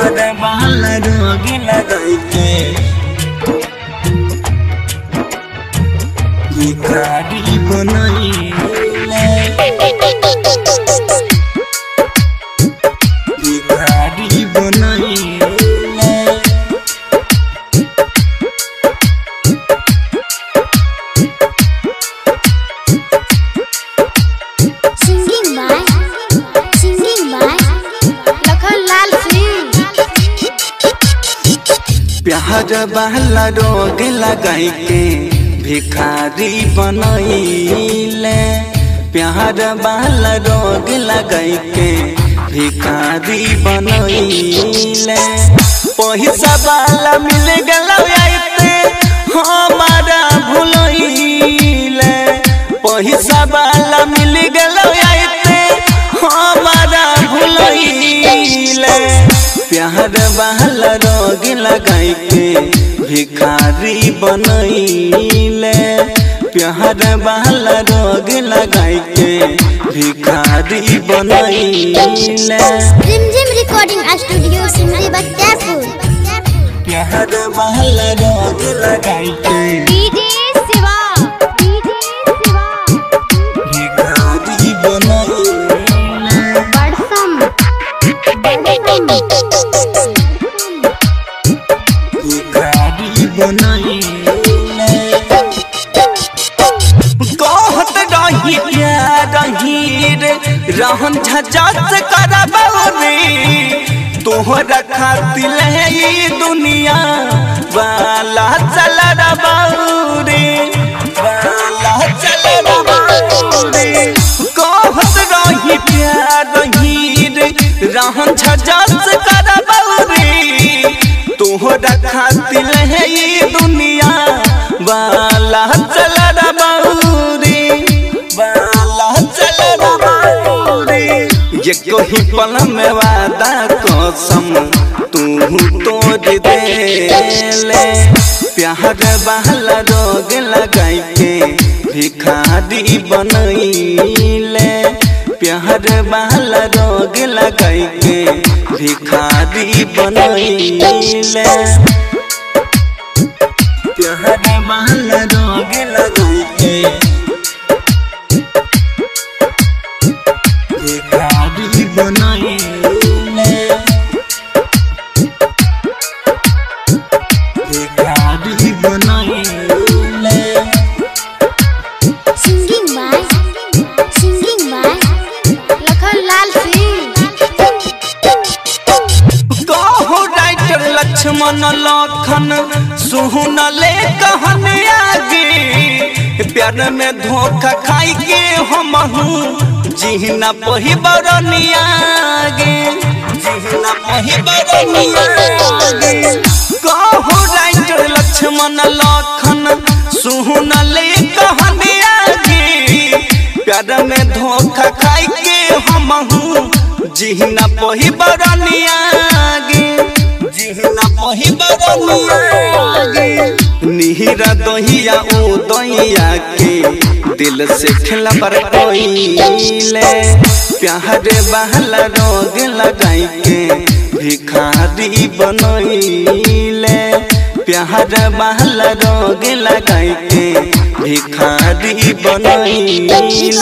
प्यार वाला रोग बनैले प्यार वाला रोग लगाई के भिखारी बनैले प्यार वाला रोग लगाई के भिखारी बनैले पैसा वाला मिल आइते हमारा भूलैले पैसा वाला मिल आइते प्यार वाला रोग लगाई के भिखारी बनैले प्यार वाला रोग लगाई के भिखारी बनैले Jim Recording Studio Simri Batyapur प्यार वाला रोग लगाई के DJ Siva बनैले कहत रही प्यार हीर रहन झजत करबौ रे तोहरा खातिर ई दुनिया वाला चल रबौ तोहरा खातिर है दुनिया। वाला पल में वादा कसम तू तोड़ देले प्यार वाला रोग लगाई के भिखारी बनैले प्यार वाला रोग लगाई के भिखारी बनैले प्यार वाला लखन सुन ले कहन आगे। प्यार में धोखा खाई के हम जिहना पही जिहना पही कहो राइटर लक्ष्मण लखन सुन ले कहन आगे। प्यार में धोखा खाई के हम जिहना पही पही बरनियागे निहिरा दहिया ओ दहिया के दिल से खेला पर कोइले प्यार बहला रोग लगाई के भिखारी बनैले प्यार बहला रोग लगाई के भिखारी बनैले